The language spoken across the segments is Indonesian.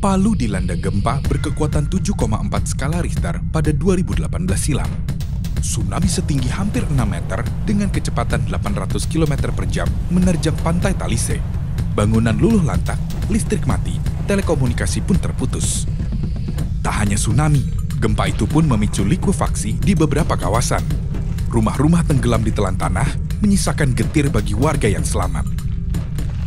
Palu dilanda gempa berkekuatan 7,4 skala Richter pada 2018 silam. Tsunami setinggi hampir 6 meter dengan kecepatan 800 km per jam menerjang pantai Talise. Bangunan luluh lantak, listrik mati, telekomunikasi pun terputus. Tak hanya tsunami, gempa itu pun memicu likuifaksi di beberapa kawasan. Rumah-rumah tenggelam di telan tanah, menyisakan getir bagi warga yang selamat.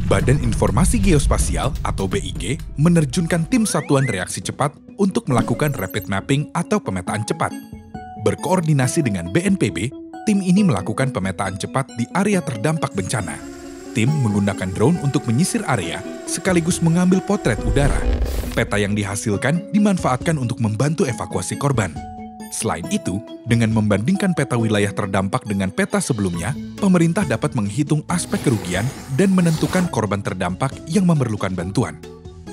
Badan Informasi Geospasial atau BIG menerjunkan tim satuan reaksi cepat untuk melakukan rapid mapping atau pemetaan cepat. Berkoordinasi dengan BNPB, tim ini melakukan pemetaan cepat di area terdampak bencana. Tim menggunakan drone untuk menyisir area sekaligus mengambil potret udara. Peta yang dihasilkan dimanfaatkan untuk membantu evakuasi korban. Selain itu, dengan membandingkan peta wilayah terdampak dengan peta sebelumnya, pemerintah dapat menghitung aspek kerugian dan menentukan korban terdampak yang memerlukan bantuan.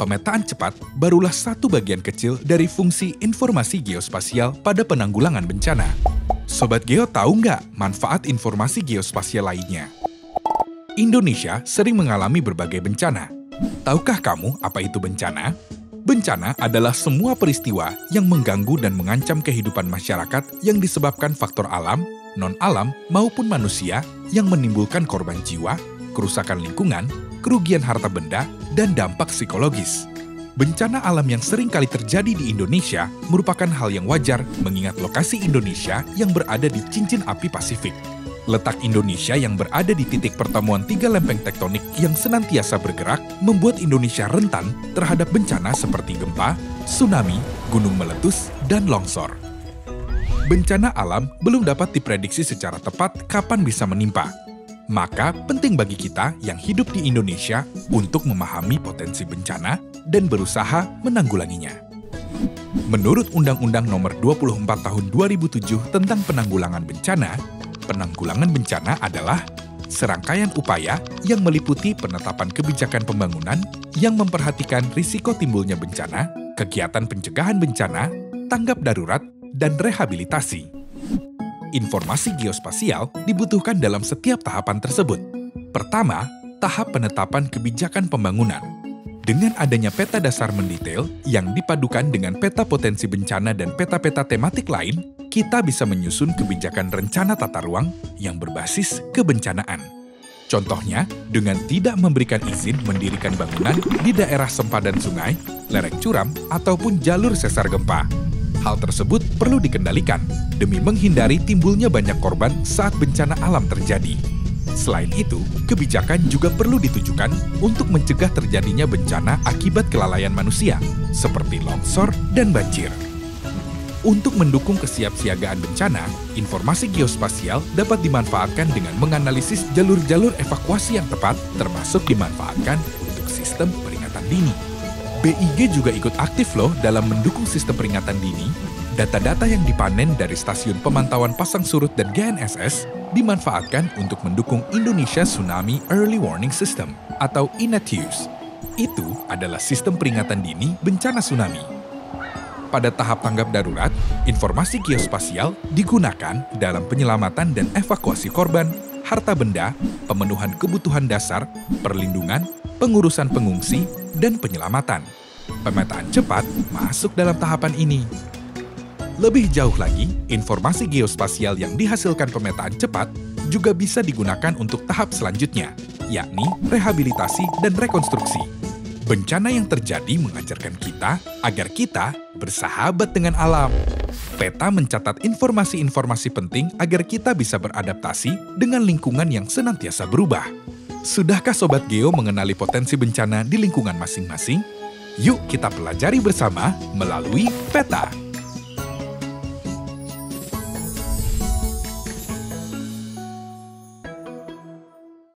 Pemetaan cepat barulah satu bagian kecil dari fungsi informasi geospasial pada penanggulangan bencana. Sobat Geo tahu nggak manfaat informasi geospasial lainnya? Indonesia sering mengalami berbagai bencana. Tahukah kamu apa itu bencana? Bencana adalah semua peristiwa yang mengganggu dan mengancam kehidupan masyarakat yang disebabkan faktor alam, non-alam, maupun manusia yang menimbulkan korban jiwa, kerusakan lingkungan, kerugian harta benda, dan dampak psikologis. Bencana alam yang sering kali terjadi di Indonesia merupakan hal yang wajar mengingat lokasi Indonesia yang berada di cincin api Pasifik. Letak Indonesia yang berada di titik pertemuan tiga lempeng tektonik yang senantiasa bergerak membuat Indonesia rentan terhadap bencana seperti gempa, tsunami, gunung meletus, dan longsor. Bencana alam belum dapat diprediksi secara tepat kapan bisa menimpa. Maka penting bagi kita yang hidup di Indonesia untuk memahami potensi bencana dan berusaha menanggulanginya. Menurut Undang-Undang Nomor 24 Tahun 2007 tentang Penanggulangan Bencana, penanggulangan bencana adalah serangkaian upaya yang meliputi penetapan kebijakan pembangunan yang memperhatikan risiko timbulnya bencana, kegiatan pencegahan bencana, tanggap darurat, dan rehabilitasi. Informasi geospasial dibutuhkan dalam setiap tahapan tersebut. Pertama, tahap penetapan kebijakan pembangunan. Dengan adanya peta dasar mendetail yang dipadukan dengan peta potensi bencana dan peta-peta tematik lain, kita bisa menyusun kebijakan rencana tata ruang yang berbasis kebencanaan. Contohnya, dengan tidak memberikan izin mendirikan bangunan di daerah sempadan sungai, lereng curam, ataupun jalur sesar gempa. Hal tersebut perlu dikendalikan demi menghindari timbulnya banyak korban saat bencana alam terjadi. Selain itu, kebijakan juga perlu ditujukan untuk mencegah terjadinya bencana akibat kelalaian manusia, seperti longsor dan banjir. Untuk mendukung kesiapsiagaan bencana, informasi geospasial dapat dimanfaatkan dengan menganalisis jalur-jalur evakuasi yang tepat, termasuk dimanfaatkan untuk sistem peringatan dini. BIG juga ikut aktif loh dalam mendukung sistem peringatan dini. Data-data yang dipanen dari Stasiun Pemantauan Pasang Surut dan GNSS dimanfaatkan untuk mendukung Indonesia Tsunami Early Warning System atau INATIUS. Itu adalah sistem peringatan dini bencana tsunami pada tahap tanggap darurat, informasi geospasial digunakan dalam penyelamatan dan evakuasi korban, harta benda, pemenuhan kebutuhan dasar, perlindungan, pengurusan pengungsi, dan penyelamatan. Pemetaan cepat masuk dalam tahapan ini. Lebih jauh lagi, informasi geospasial yang dihasilkan pemetaan cepat juga bisa digunakan untuk tahap selanjutnya, yakni rehabilitasi dan rekonstruksi. Bencana yang terjadi mengajarkan kita agar kita bersahabat dengan alam. Peta mencatat informasi-informasi penting agar kita bisa beradaptasi dengan lingkungan yang senantiasa berubah. Sudahkah Sobat Geo mengenali potensi bencana di lingkungan masing-masing? Yuk kita pelajari bersama melalui peta.